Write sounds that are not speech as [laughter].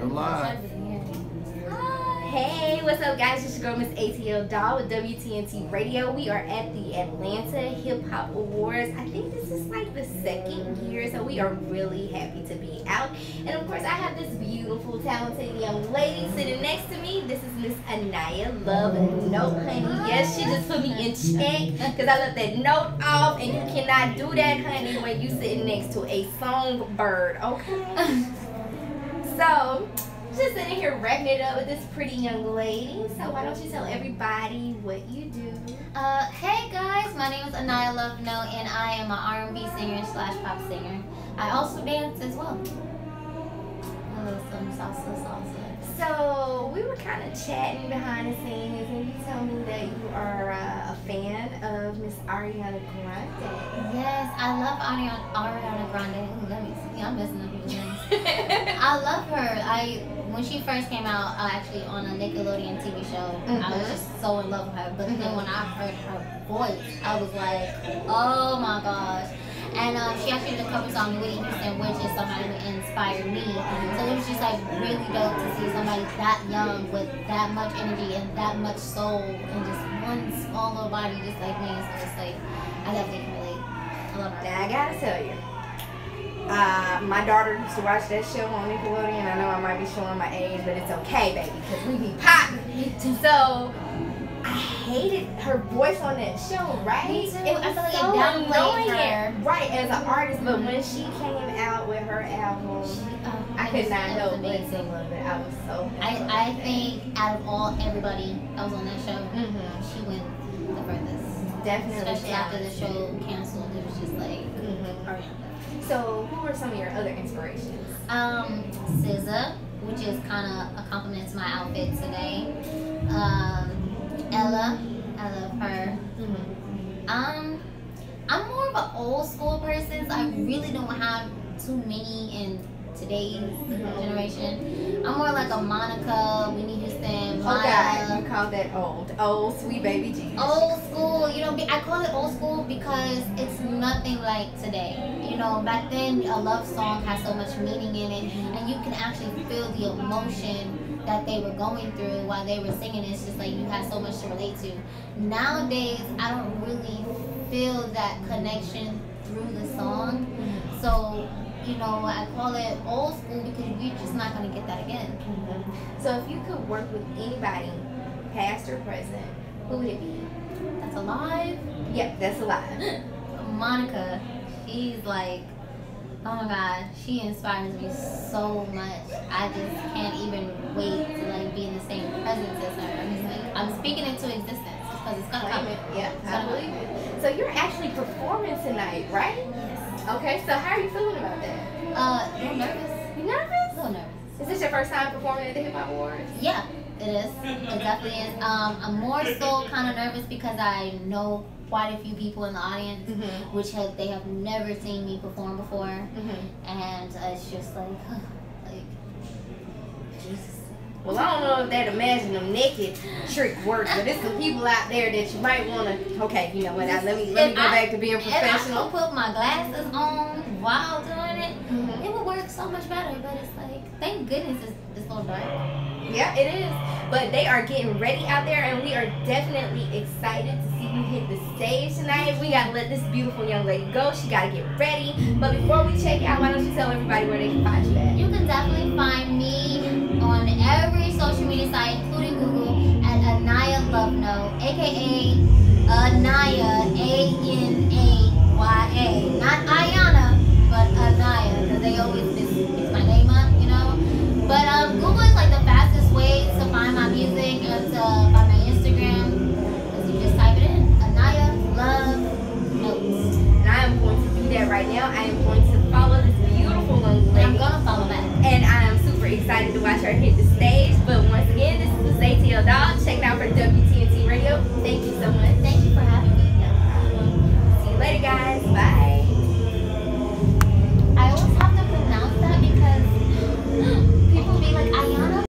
I'm live. Hey, what's up, guys? It's your girl, Miss ATL Doll with WTNT Radio. We are at the Atlanta Hip Hop Awards. I think this is like the second year, so we are really happy to be out. And of course, I have this beautiful, talented young lady sitting next to me. This is Miss Anaya Love Note, honey. Yes, she just put me in check because I left that note off, and you cannot do that, honey, when you sitting next to a songbird, okay? [laughs] so, just sitting here wrapping it up with this pretty young lady. So why don't you tell everybody what you do? Uh, hey guys, my name is Anaya Love Note, and I am an R&B singer slash pop singer. I also dance as well. A little some salsa, salsa. So we were kind of chatting behind the scenes, and you told me that you are uh, a fan of Miss Ariana Grande. Yes, I love Ariana, Ariana Grande. Ooh, let me see. I'm messing up people's names. [laughs] I love her. I when she first came out, uh, actually on a Nickelodeon TV show, mm-hmm. I was mm-hmm. just so in love with her. But mm-hmm. then when I heard her voice, I was like, oh my gosh. And um, she actually did a cover song, Whitney Houston, which is somebody who inspired me. So it was just like really dope to see somebody that young with that much energy and that much soul and just one small little body just like me. So it's like, I definitely can relate. I love her. Now I gotta tell you. Uh, my daughter used to watch that show on Nickelodeon. I know I might be showing my age, but it's okay, baby, because we be popping. So I hated her voice on that show, right? It was I feel like so it annoying her. Right, as an artist, but when she came out with her album, oh, I could not help but sing love it. I was so I, I think out of all everybody that was on that show, mm-hmm. she went the furthest. Definitely. Especially after the show canceled. It was just like mm-hmm. So, who are some of your other inspirations? Um, SZA, which is kind of a compliment to my outfit today. Um, Ella, I love her. Mm-hmm. Um, I'm more of an old school person, so I really don't have too many in today's mm-hmm. generation. I'm more like a Monica, Whitney Houston, Mya. Okay, you call that old, old sweet baby Jesus. Old school, you know. I call it old school because it's nothing like today. You know, back then a love song has so much meaning in it, and you can actually feel the emotion that they were going through while they were singing. It's just like you have so much to relate to. Nowadays, I don't really feel that connection through the song. You know, I call it old school because you're just not going to get that again. Mm-hmm. So if you could work with anybody, past or present, who would it be? That's alive? Yep, that's alive. [laughs] Monica, she's like, oh my god, she inspires me so much. I just can't even wait to like be in the same presence as her. I'm just like, I'm speaking into existence because it's gonna come. It. Yeah, I believe it. So you're actually performing tonight, right? Yes. Okay, so how are you feeling about that? Uh, a little nervous. You nervous? A little nervous. Is this your first time performing at the Hip Hop Awards? Yeah, it is. It definitely is. Um, I'm more so kind of nervous because I know quite a few people in the audience, mm-hmm. which have they have never seen me perform before, mm-hmm. and uh, it's just like, [sighs] like, Jesus. Well, I don't know if that imagine them naked trick works, but there's some people out there that you might want to. Okay, you know what? let me let me go I, back to being professional. If I put my glasses on while doing it, mm-hmm. it would work so much better. But it's like, thank goodness it's, it's little dark. Yeah, it is. But they are getting ready out there, and we are definitely excited to hit the stage tonight. We gotta let this beautiful young lady go. She gotta get ready. But before we check out, why don't you tell everybody where they can find you at? You can definitely find me on every social media site, including Google, at Anaya Love Note, aka Anaya